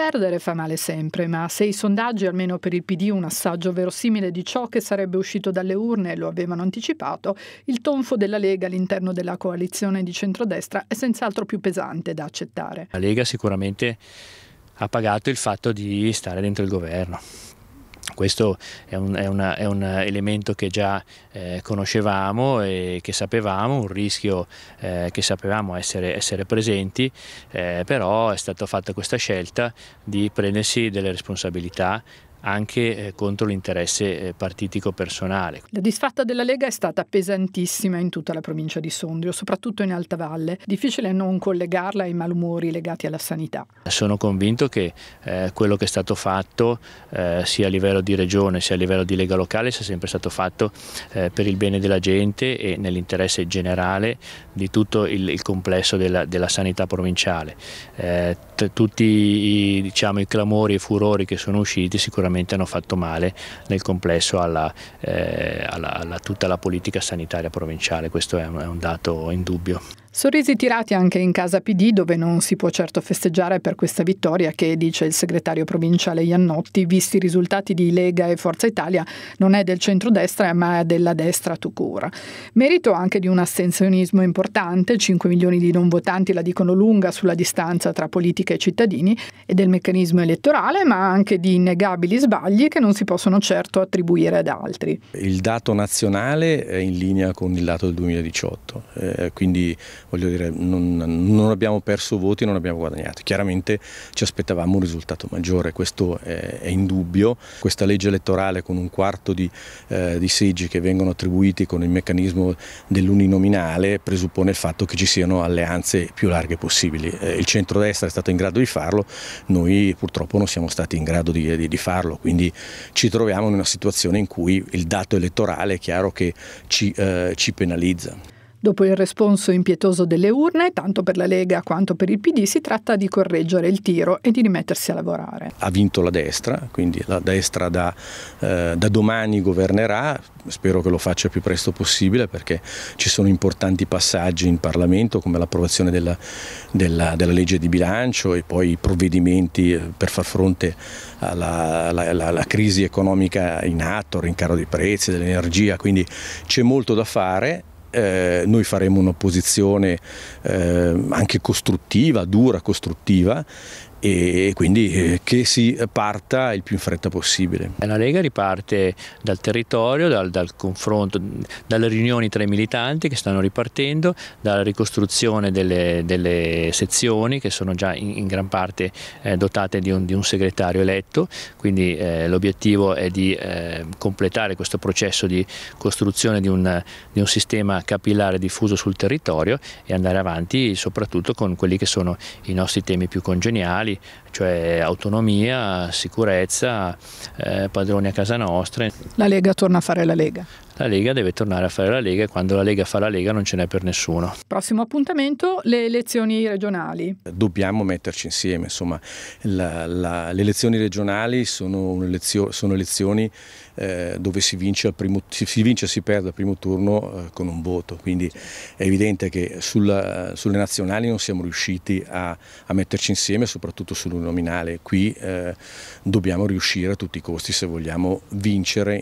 Perdere fa male sempre, ma se i sondaggi, almeno per il PD, un assaggio verosimile di ciò che sarebbe uscito dalle urne lo avevano anticipato, il tonfo della Lega all'interno della coalizione di centrodestra è senz'altro più pesante da accettare. La Lega sicuramente ha pagato il fatto di stare dentro il governo. Questo è un, è, una, è un, elemento che già eh, conoscevamo e che sapevamo, un rischio eh, che sapevamo essere, essere presenti, eh, però è stata fatta questa scelta di prendersi delle responsabilità anche eh, contro l'interesse eh, partitico personale. La disfatta della Lega è stata pesantissima in tutta la provincia di Sondrio, soprattutto in Alta Valle. Difficile non collegarla ai malumori legati alla sanità. Sono convinto che eh, quello che è stato fatto eh, sia a livello di regione sia a livello di Lega locale sia sempre stato fatto eh, per il bene della gente e nell'interesse generale di tutto il, il complesso della, della, sanità provinciale. Eh, tutti i, diciamo, i clamori e i furori che sono usciti sicuramente sicuramente hanno fatto male nel complesso alla, eh, alla, alla tutta la politica sanitaria provinciale, questo è un, è un dato indubbio. Sorrisi tirati anche in casa PD dove non si può certo festeggiare per questa vittoria che, dice il segretario provinciale Iannotti, visti i risultati di Lega e Forza Italia, non è del centrodestra ma è della destra to cura. Merito anche di un astensionismo importante, 5 milioni di non votanti la dicono lunga sulla distanza tra politica e cittadini e del meccanismo elettorale, ma anche di innegabili sbagli che non si possono certo attribuire ad altri. Il dato nazionale è in linea con il dato del 2018, eh, quindi voglio dire, non, non, abbiamo perso voti, non abbiamo guadagnato. Chiaramente ci aspettavamo un risultato maggiore, questo è, è indubbio. Questa legge elettorale con un quarto di, eh, di, seggi che vengono attribuiti con il meccanismo dell'uninominale presuppone il fatto che ci siano alleanze più larghe possibili. Eh, il centrodestra è stato in grado di farlo, noi purtroppo non siamo stati in grado di, di, di farlo, quindi ci troviamo in una situazione in cui il dato elettorale è chiaro che ci, eh, ci penalizza. Dopo il responso impietoso delle urne, tanto per la Lega quanto per il PD, si tratta di correggere il tiro e di rimettersi a lavorare. Ha vinto la destra, quindi la destra da, eh, da domani governerà, spero che lo faccia il più presto possibile perché ci sono importanti passaggi in Parlamento come l'approvazione della, della, della, legge di bilancio e poi i provvedimenti eh, per far fronte alla, alla, alla crisi economica in atto, rincaro dei prezzi, dell'energia, quindi c'è molto da fare eh, noi faremo un'opposizione eh, anche costruttiva, dura costruttiva e quindi eh, che si parta il più in fretta possibile. La Lega riparte dal territorio, dal, dal, confronto, dalle riunioni tra i militanti che stanno ripartendo, dalla ricostruzione delle, delle sezioni che sono già in, in gran parte eh, dotate di un, di un, segretario eletto, quindi eh, l'obiettivo è di eh, completare questo processo di costruzione di un, di un sistema capillare diffuso sul territorio e andare avanti soprattutto con quelli che sono i nostri temi più congeniali party. Cioè autonomia, sicurezza, eh, padroni a casa nostra. La Lega torna a fare la Lega. La Lega deve tornare a fare la Lega e quando la Lega fa la Lega non ce n'è per nessuno. Prossimo appuntamento, le elezioni regionali. Dobbiamo metterci insieme, insomma, la, la, le elezioni regionali sono, elezio, sono elezioni eh, dove si vince, primo, si vince, e si perde al primo turno eh, con un voto, quindi è evidente che sulla, sulle nazionali non siamo riusciti a, a metterci insieme, soprattutto sull'uninominale. Qui eh, dobbiamo riuscire a tutti i costi se vogliamo vincere